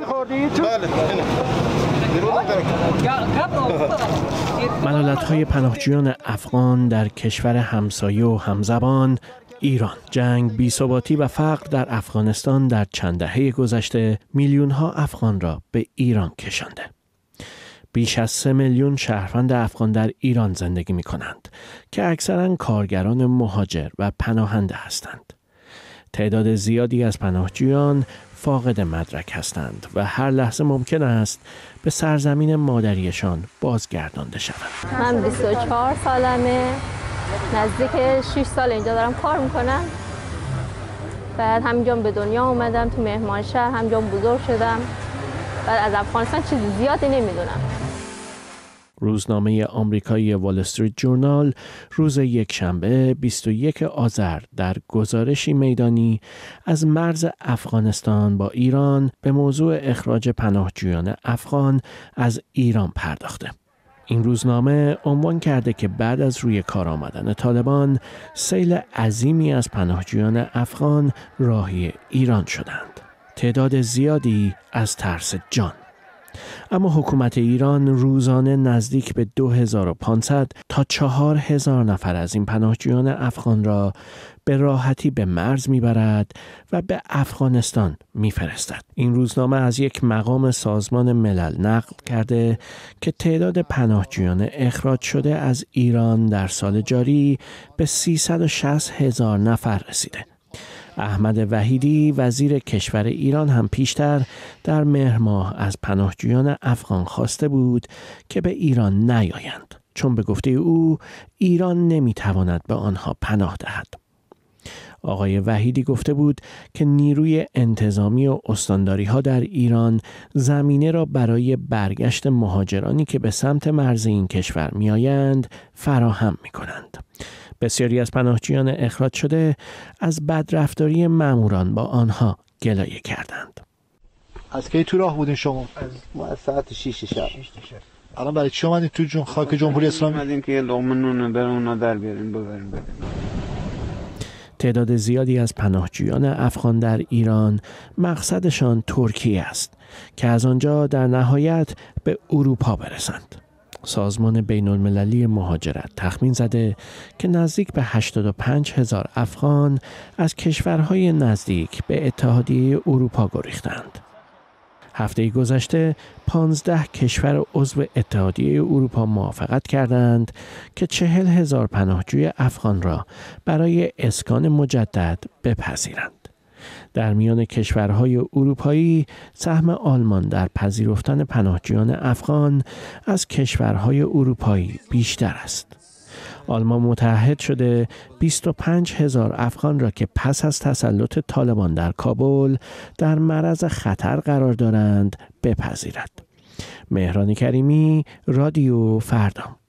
خوردید؟ بله ملالت های پناهجویان افغان در کشور همسایه و همزبان ایران. جنگ بیثباتی و فقر در افغانستان در چند دهه گذشته میلیون ها افغان را به ایران کشانده. بیش از سه میلیون شهروند افغان در ایران زندگی می کنند که اکثرا کارگران مهاجر و پناهنده هستند. تعداد زیادی از پناهجویان فاقد مدرک هستند و هر لحظه ممکن است به سرزمین مادریشان بازگردانده شوند. من 24 سالمه. نزدیک 6 سال اینجا دارم کار می‌کنم. بعد همینجا به دنیا اومدم تو مهمان شهر همینجا بزرگ شدم. بعد از افغانستان چیز زیادی نمی‌دونم. روزنامه آمریکایی وال استریت جورنال روز یکشنبه 21 آذر در گزارشی میدانی از مرز افغانستان با ایران به موضوع اخراج پناهجویان افغان از ایران پرداخته. این روزنامه عنوان کرده که بعد از روی کار آمدن طالبان سیل عظیمی از پناهجویان افغان راهی ایران شدند. تعداد زیادی از ترس جان اما حکومت ایران روزانه نزدیک به 2500 تا 4000 نفر از این پناهجویان افغان را به راحتی به مرز می‌برد و به افغانستان میفرستد. این روزنامه از یک مقام سازمان ملل نقل کرده که تعداد پناهجویان اخراج شده از ایران در سال جاری به 360 هزار نفر رسیده. احمد وحیدی وزیر کشور ایران هم پیشتر در مهر ماه از پناهجویان افغان خواسته بود که به ایران نیایند چون به گفته او ایران نمی‌تواند به آنها پناه دهد آقای وحیدی گفته بود که نیروی انتظامی و استانداری ها در ایران زمینه را برای برگشت مهاجرانی که به سمت مرز این کشور میآیند فراهم می کنند. بسیاری از پناهجویان اخراج شده از بدرفتاری ماموران با آنها گلایه کردند. از کی تو راه بودین شما؟ از ما از ساعت 6 شب الان برای چی اومدین تو جون خاک جمهوری اسلامی؟ اومدیم که لقمه نون برای اونا در بیاریم ببریم بدیم تعداد زیادی از پناهجویان افغان در ایران مقصدشان ترکیه است که از آنجا در نهایت به اروپا برسند. سازمان بین المللی مهاجرت تخمین زده که نزدیک به 85 هزار افغان از کشورهای نزدیک به اتحادیه اروپا گریختند. هفته گذشته 15 کشور عضو اتحادیه اروپا موافقت کردند که چهل هزار پناهجوی افغان را برای اسکان مجدد بپذیرند. در میان کشورهای اروپایی سهم آلمان در پذیرفتن پناهجویان افغان از کشورهای اروپایی بیشتر است. آلمان متحد شده 25 هزار افغان را که پس از تسلط طالبان در کابل در معرض خطر قرار دارند بپذیرد. مهران کریمی رادیو فردا